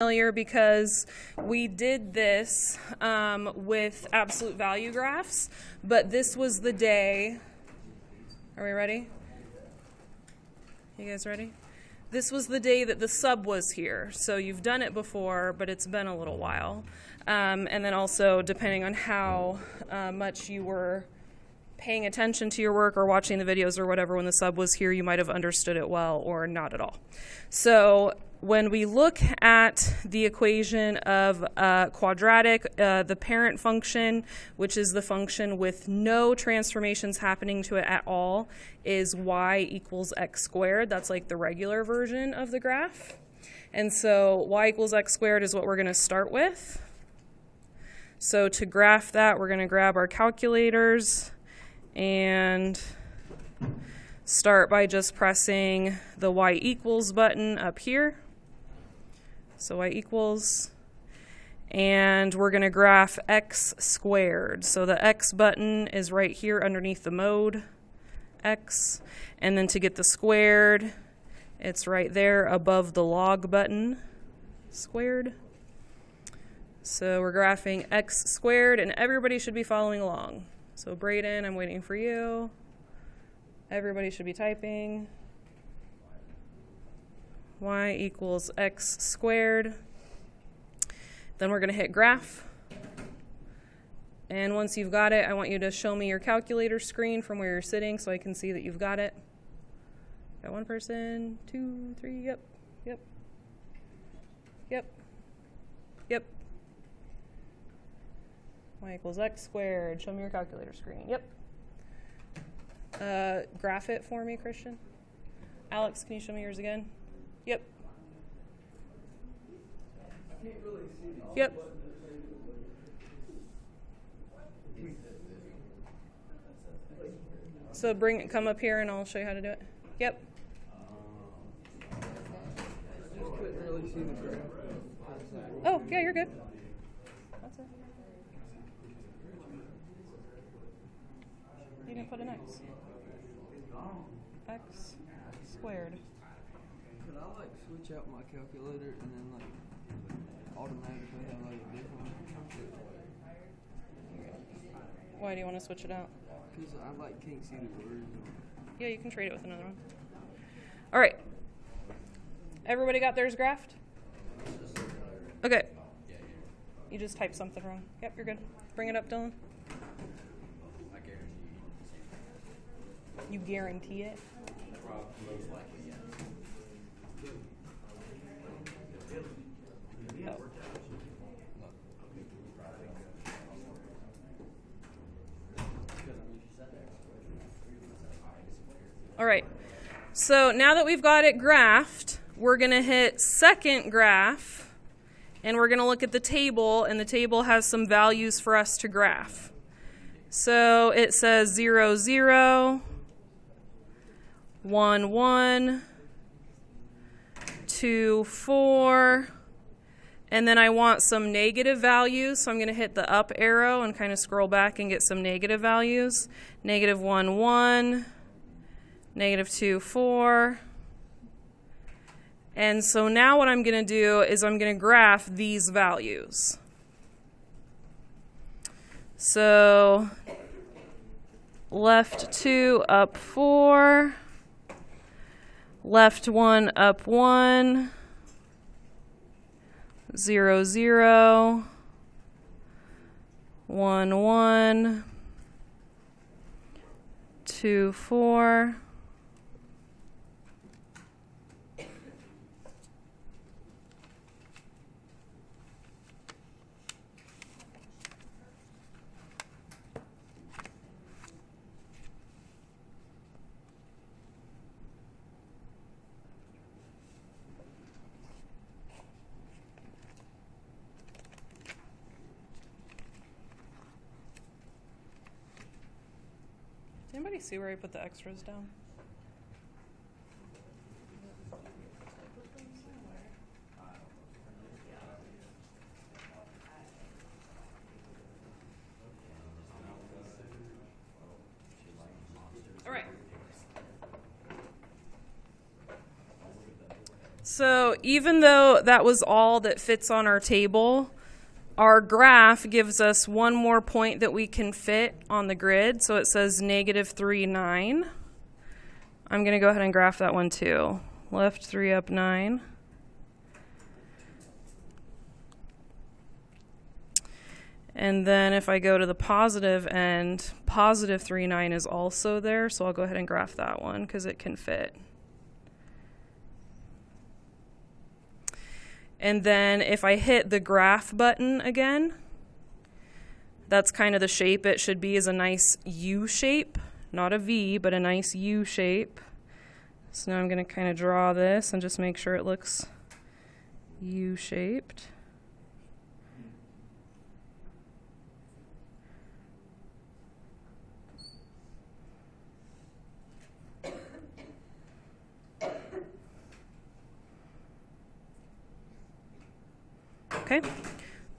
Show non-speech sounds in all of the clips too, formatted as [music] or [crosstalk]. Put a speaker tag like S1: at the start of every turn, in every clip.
S1: familiar because we did this um, with absolute value graphs, but this was the day. Are we ready? You guys ready? This was the day that the sub was here. So you've done it before, but it's been a little while. Um, and then also, depending on how uh, much you were paying attention to your work or watching the videos or whatever when the sub was here, you might have understood it well or not at all. So when we look at the equation of uh, quadratic, uh, the parent function, which is the function with no transformations happening to it at all, is y equals x squared. That's like the regular version of the graph. And so y equals x squared is what we're going to start with. So to graph that, we're going to grab our calculators and start by just pressing the y equals button up here. So y equals, and we're going to graph x squared. So the x button is right here underneath the mode x. And then to get the squared, it's right there above the log button squared. So we're graphing x squared, and everybody should be following along. So Braden, I'm waiting for you. Everybody should be typing y equals x squared. Then we're going to hit graph. And once you've got it, I want you to show me your calculator screen from where you're sitting so I can see that you've got it. Got one person, two, three, yep, yep, yep, yep. y equals x squared. Show me your calculator screen. Yep. Uh, graph it for me, Christian. Alex, can you show me yours again? Yep. Yep. So bring it, come up here and I'll show you how to do it. Yep. Oh, yeah, you're good. That's it. You didn't put an X. X squared.
S2: I like switch out my calculator and then like automatically have like a different one?
S1: Why do you want to switch it out?
S2: Because I like can't see the words.
S1: Yeah, you can trade it with another one. All right. Everybody got theirs graphed? Okay. You just typed something wrong. Yep, you're good. Bring it up, Dylan. You guarantee it? Oh. All right. So now that we've got it graphed, we're going to hit second graph and we're going to look at the table and the table has some values for us to graph. So it says 0, 0, 1, 1, 2, 4, and then I want some negative values, so I'm going to hit the up arrow and kind of scroll back and get some negative values. Negative 1, 1, negative 2, 4. And so now what I'm going to do is I'm going to graph these values. So left 2, up 4. Left 1, up 1. 0, 0. 1, 1. 2, 4. See where I put the extras down? All right. So even though that was all that fits on our table, our graph gives us one more point that we can fit on the grid. So it says negative 3, 9. I'm going to go ahead and graph that one too. Left 3 up 9. And then if I go to the positive end, positive 3, 9 is also there. So I'll go ahead and graph that one because it can fit. And then if I hit the graph button again, that's kind of the shape it should be is a nice U shape, not a V, but a nice U shape. So now I'm going to kind of draw this and just make sure it looks U Okay,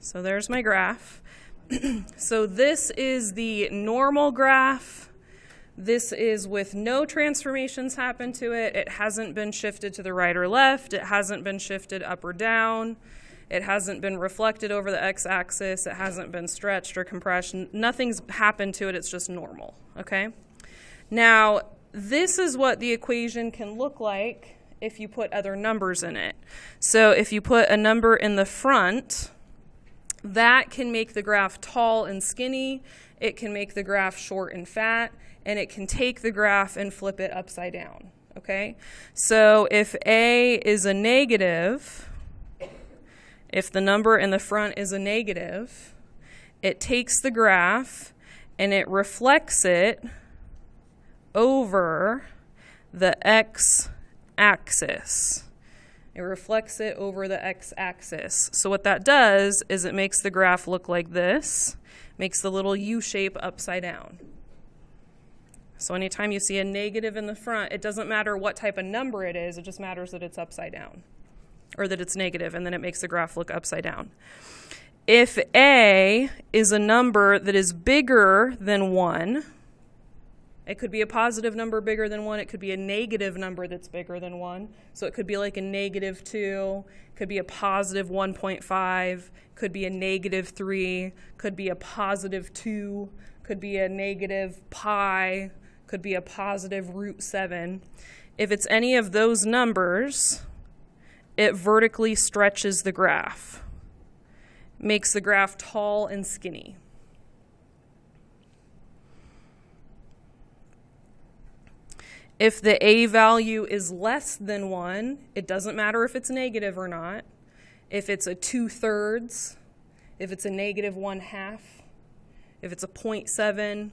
S1: so there's my graph. [clears throat] so this is the normal graph. This is with no transformations happen to it. It hasn't been shifted to the right or left. It hasn't been shifted up or down. It hasn't been reflected over the x-axis. It hasn't been stretched or compressed. Nothing's happened to it. It's just normal, okay? Now, this is what the equation can look like if you put other numbers in it. So if you put a number in the front, that can make the graph tall and skinny, it can make the graph short and fat, and it can take the graph and flip it upside down. Okay? So if A is a negative, if the number in the front is a negative, it takes the graph and it reflects it over the x axis. It reflects it over the x-axis. So what that does is it makes the graph look like this, makes the little U shape upside down. So anytime you see a negative in the front, it doesn't matter what type of number it is, it just matters that it's upside down or that it's negative, and then it makes the graph look upside down. If A is a number that is bigger than 1, it could be a positive number bigger than 1. It could be a negative number that's bigger than 1. So it could be like a negative 2, could be a positive 1.5, could be a negative 3, could be a positive 2, could be a negative pi, could be a positive root 7. If it's any of those numbers, it vertically stretches the graph, makes the graph tall and skinny. If the a value is less than 1, it doesn't matter if it's negative or not. If it's a 2 thirds, if it's a negative 1 half, if it's a 0.7,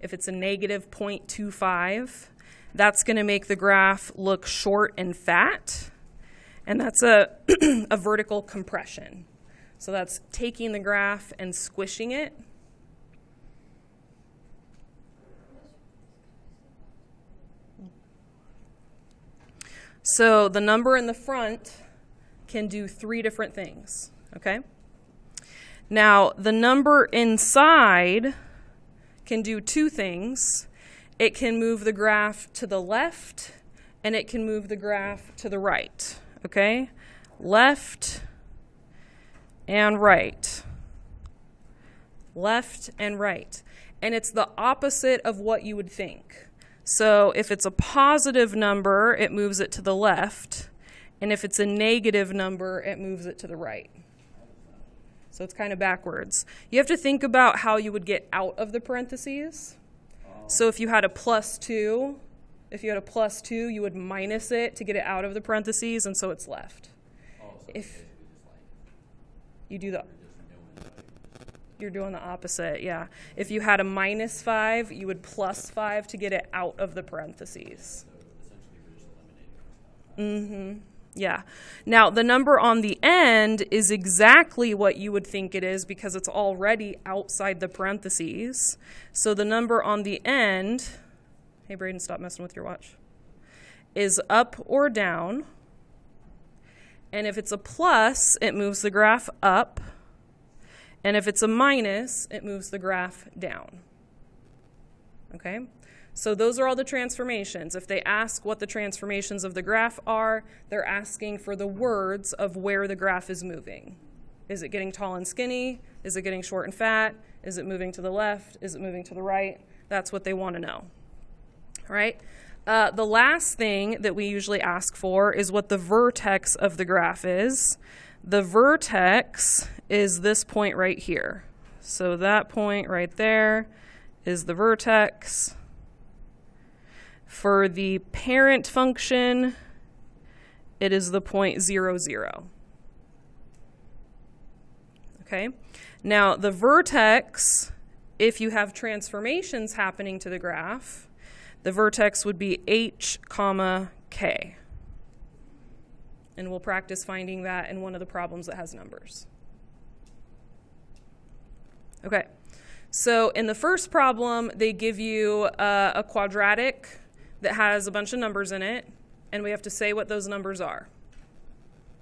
S1: if it's a negative 0.25, that's going to make the graph look short and fat. And that's a, [clears throat] a vertical compression. So that's taking the graph and squishing it So the number in the front can do three different things, okay? Now, the number inside can do two things. It can move the graph to the left and it can move the graph to the right, okay? Left and right. Left and right. And it's the opposite of what you would think. So if it's a positive number, it moves it to the left. And if it's a negative number, it moves it to the right. So it's kind of backwards. You have to think about how you would get out of the parentheses. So if you had a plus 2, if you had a plus 2, you would minus it to get it out of the parentheses, and so it's left. If you do the you're doing the opposite, yeah. If you had a minus 5, you would plus 5 to get it out of the parentheses. Mm-hmm. Yeah. Now, the number on the end is exactly what you would think it is because it's already outside the parentheses. So the number on the end, hey, Braden, stop messing with your watch, is up or down. And if it's a plus, it moves the graph up. And if it's a minus, it moves the graph down. Okay? So those are all the transformations. If they ask what the transformations of the graph are, they're asking for the words of where the graph is moving. Is it getting tall and skinny? Is it getting short and fat? Is it moving to the left? Is it moving to the right? That's what they want to know. All right? Uh, the last thing that we usually ask for is what the vertex of the graph is. The vertex is this point right here. So that point right there is the vertex. For the parent function, it is the point zero zero. Okay? Now, the vertex, if you have transformations happening to the graph, the vertex would be h comma k. And we'll practice finding that in one of the problems that has numbers. Okay, so in the first problem, they give you uh, a quadratic that has a bunch of numbers in it, and we have to say what those numbers are.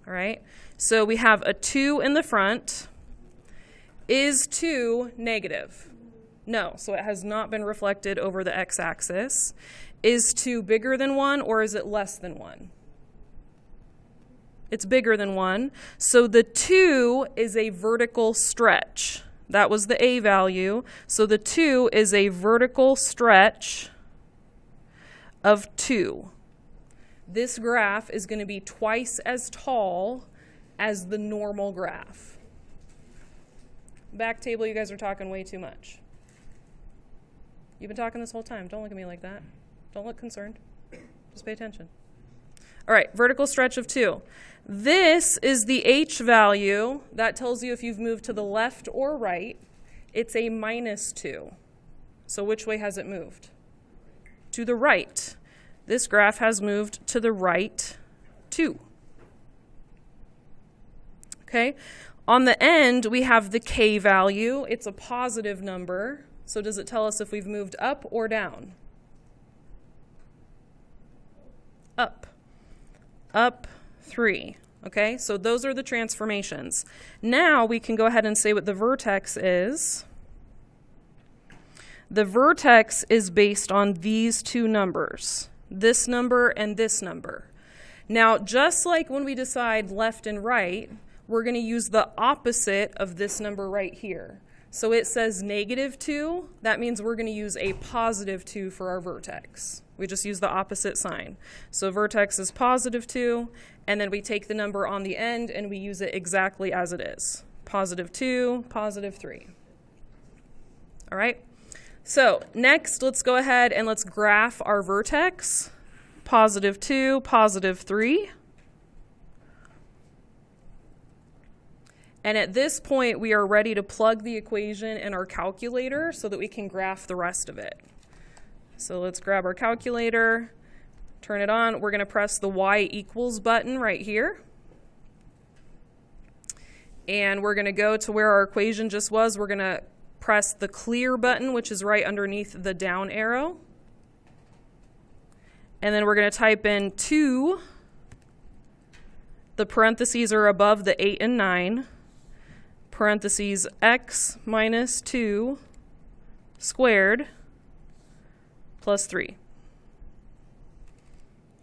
S1: All right, so we have a 2 in the front. Is 2 negative? No, so it has not been reflected over the x-axis. Is 2 bigger than 1 or is it less than 1? It's bigger than 1. So the 2 is a vertical stretch. That was the a value. So the 2 is a vertical stretch of 2. This graph is going to be twice as tall as the normal graph. Back table, you guys are talking way too much. You've been talking this whole time. Don't look at me like that. Don't look concerned. Just pay attention. All right, vertical stretch of 2. This is the h value. That tells you if you've moved to the left or right. It's a minus 2. So which way has it moved? To the right. This graph has moved to the right 2. Okay, on the end we have the k value. It's a positive number. So does it tell us if we've moved up or down? Up. Up 3. Okay, so those are the transformations. Now we can go ahead and say what the vertex is. The vertex is based on these two numbers, this number and this number. Now, just like when we decide left and right, we're going to use the opposite of this number right here. So it says negative 2. That means we're going to use a positive 2 for our vertex. We just use the opposite sign. So vertex is positive 2, and then we take the number on the end and we use it exactly as it is. Positive 2, positive 3. All right? So next, let's go ahead and let's graph our vertex. Positive 2, positive 3. And at this point, we are ready to plug the equation in our calculator so that we can graph the rest of it. So let's grab our calculator, turn it on. We're going to press the y equals button right here. And we're going to go to where our equation just was. We're going to press the clear button, which is right underneath the down arrow. And then we're going to type in 2. The parentheses are above the 8 and 9 parentheses x minus 2 squared plus 3.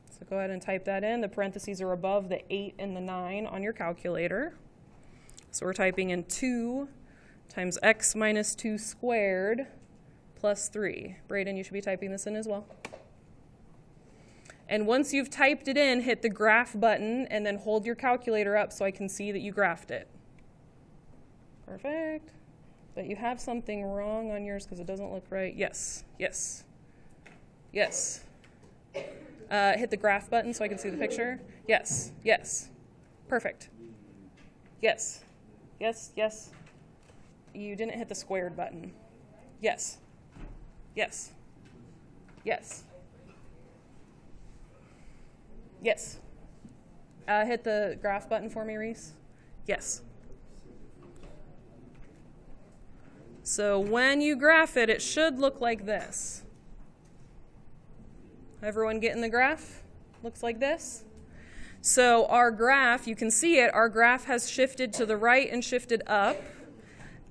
S1: So go ahead and type that in. The parentheses are above the 8 and the 9 on your calculator. So we're typing in 2 times x minus 2 squared plus 3. Braden, you should be typing this in as well. And once you've typed it in, hit the graph button and then hold your calculator up so I can see that you graphed it. Perfect. But you have something wrong on yours because it doesn't look right. Yes, yes, yes. Uh, hit the graph button so I can see the picture. Yes, yes. Perfect. Yes, yes, yes. You didn't hit the squared button. Yes, yes, yes, yes. Uh, hit the graph button for me, Reese. Yes. So when you graph it, it should look like this. Everyone getting the graph? Looks like this. So our graph, you can see it, our graph has shifted to the right and shifted up.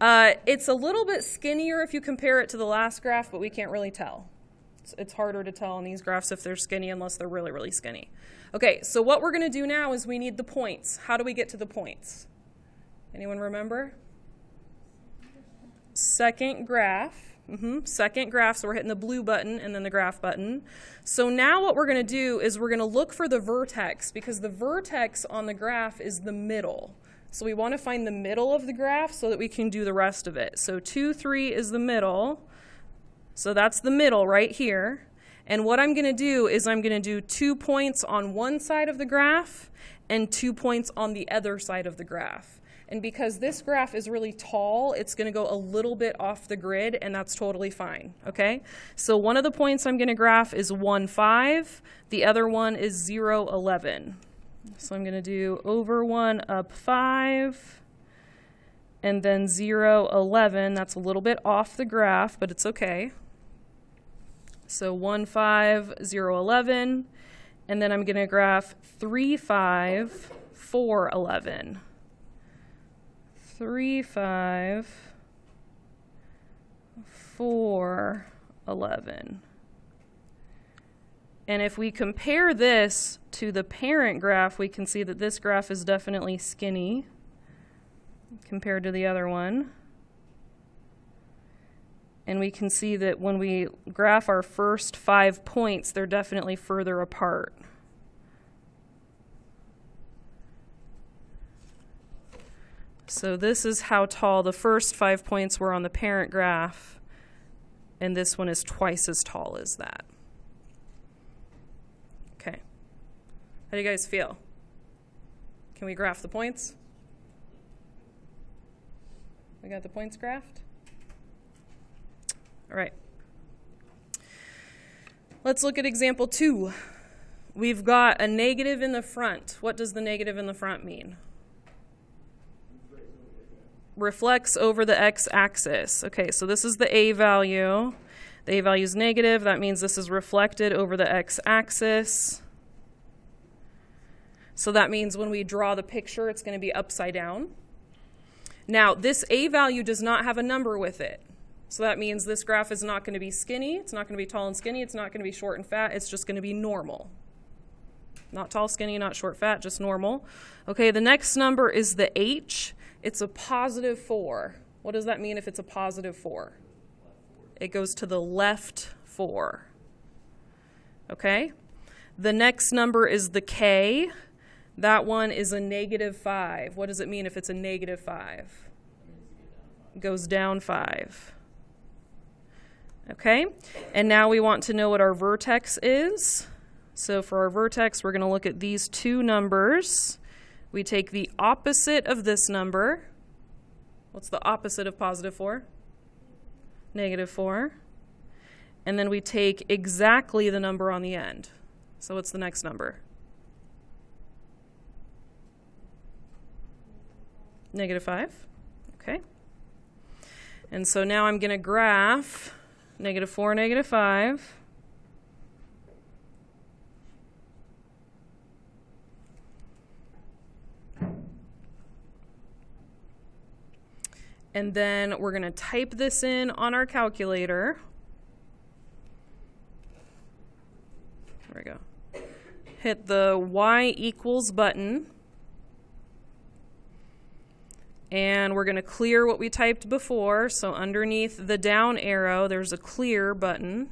S1: Uh, it's a little bit skinnier if you compare it to the last graph, but we can't really tell. It's, it's harder to tell on these graphs if they're skinny unless they're really, really skinny. Okay, so what we're going to do now is we need the points. How do we get to the points? Anyone remember? Second graph. Hmm Second graph, so we're hitting the blue button and then the graph button. So now what we're going to do is we're going to look for the vertex because the vertex on the graph is the middle. So we want to find the middle of the graph so that we can do the rest of it. So 2, 3 is the middle. So that's the middle right here. And what I'm going to do is I'm going to do two points on one side of the graph and two points on the other side of the graph. And because this graph is really tall, it's going to go a little bit off the grid, and that's totally fine, okay? So one of the points I'm going to graph is 1, 5. The other one is 0, 11. So I'm going to do over 1, up 5, and then 0, 11. That's a little bit off the graph, but it's okay. So 1, 5, 0, 11. And then I'm going to graph 3, 5, 4, 11. 3, 5, 4, 11. And if we compare this to the parent graph, we can see that this graph is definitely skinny compared to the other one. And we can see that when we graph our first five points, they're definitely further apart. So this is how tall the first five points were on the parent graph, and this one is twice as tall as that. Okay. How do you guys feel? Can we graph the points? We got the points graphed? All right. Let's look at example two. We've got a negative in the front. What does the negative in the front mean? Reflects over the x-axis. Okay, so this is the a value. The a value is negative. That means this is reflected over the x-axis. So that means when we draw the picture, it's going to be upside down. Now, this a value does not have a number with it. So that means this graph is not going to be skinny, it's not going to be tall and skinny, it's not going to be short and fat, it's just going to be normal. Not tall, skinny, not short, fat, just normal. Okay, the next number is the h. It's a positive 4. What does that mean if it's a positive 4? It goes to the left 4. Okay? The next number is the k. That one is a negative 5. What does it mean if it's a negative 5? Goes down 5. Okay, and now we want to know what our vertex is. So for our vertex, we're going to look at these two numbers. We take the opposite of this number. What's the opposite of positive 4? Negative 4. And then we take exactly the number on the end. So what's the next number? Negative 5. Okay. And so now I'm going to graph negative 4, negative 5. And then we're going to type this in on our calculator. There we go. Hit the y equals button. And we're going to clear what we typed before. So underneath the down arrow, there's a clear button.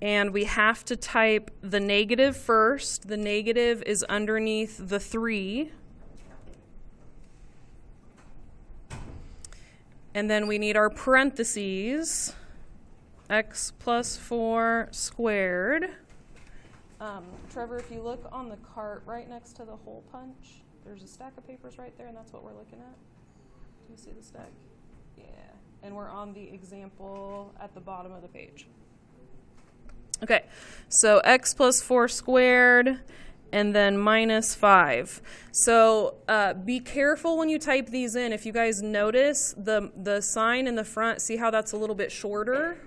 S1: And we have to type the negative first. The negative is underneath the 3. And then we need our parentheses, x plus 4 squared. Um, Trevor, if you look on the cart right next to the hole punch, there's a stack of papers right there, and that's what we're looking at. Do you see the stack? Yeah. And we're on the example at the bottom of the page. Okay, so x plus 4 squared and then minus 5. So uh, be careful when you type these in. If you guys notice the, the sign in the front, see how that's a little bit shorter?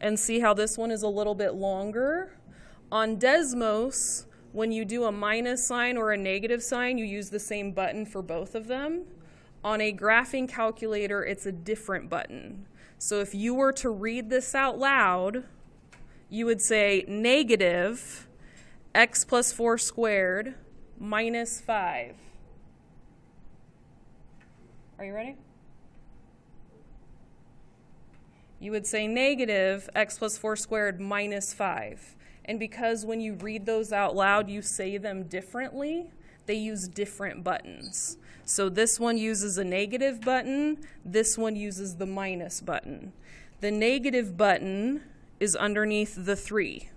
S1: And see how this one is a little bit longer? On Desmos, when you do a minus sign or a negative sign, you use the same button for both of them. On a graphing calculator, it's a different button. So if you were to read this out loud, you would say negative x plus 4 squared minus 5. Are you ready? You would say negative x plus 4 squared minus 5. And because when you read those out loud, you say them differently, they use different buttons. So this one uses a negative button, this one uses the minus button. The negative button is underneath the 3.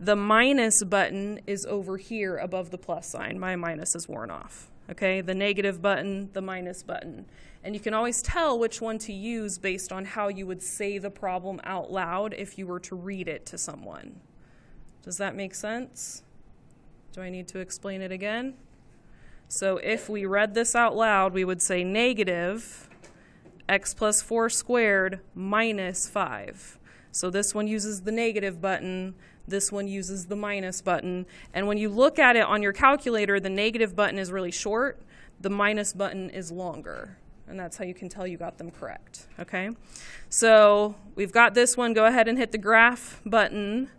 S1: The minus button is over here above the plus sign. My minus is worn off. Okay, the negative button, the minus button. And you can always tell which one to use based on how you would say the problem out loud if you were to read it to someone. Does that make sense? Do I need to explain it again? So if we read this out loud, we would say negative x plus 4 squared minus 5. So this one uses the negative button, this one uses the minus button. And when you look at it on your calculator, the negative button is really short, the minus button is longer. And that's how you can tell you got them correct, okay? So we've got this one. Go ahead and hit the graph button.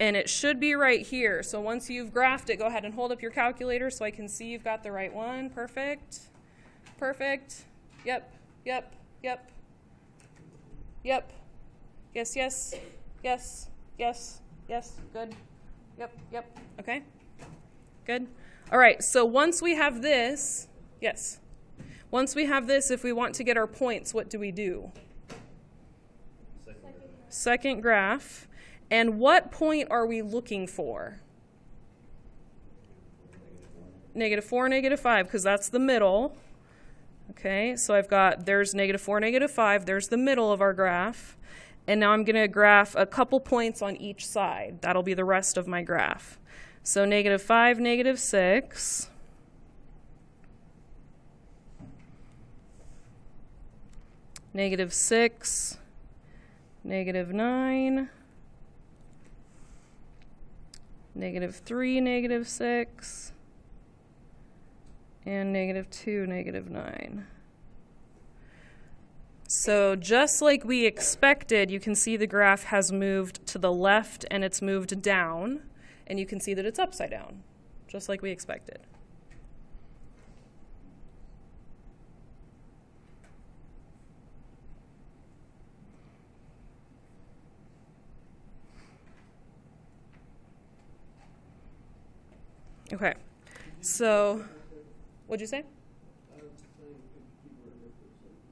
S1: And it should be right here. So once you've graphed it, go ahead and hold up your calculator so I can see you've got the right one. Perfect. Perfect. Yep, yep, yep. Yep. Yes, yes, yes, yes, yes. Good. Yep, yep. Okay. Good. All right, so once we have this, yes. Once we have this, if we want to get our points, what do we do? Second graph. And what point are we looking for? Negative 4, negative 5, because that's the middle. Okay, so I've got, there's negative 4, negative 5, there's the middle of our graph. And now I'm going to graph a couple points on each side. That'll be the rest of my graph. So negative 5, negative 6. Negative 6, negative 9, negative 3, negative 6, and negative 2, negative 9. So just like we expected, you can see the graph has moved to the left and it's moved down, and you can see that it's upside down, just like we expected. Okay, so what'd you say?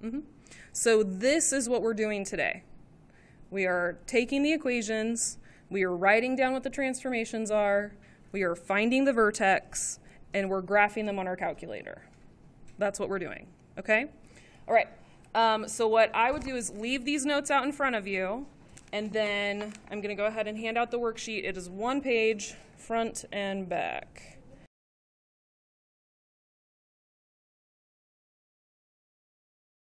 S1: Mm-hmm. So this is what we're doing today. We are taking the equations, we are writing down what the transformations are, we are finding the vertex, and we're graphing them on our calculator. That's what we're doing, okay? All right, um, so what I would do is leave these notes out in front of you, and then I'm gonna go ahead and hand out the worksheet. It is one page, front and back.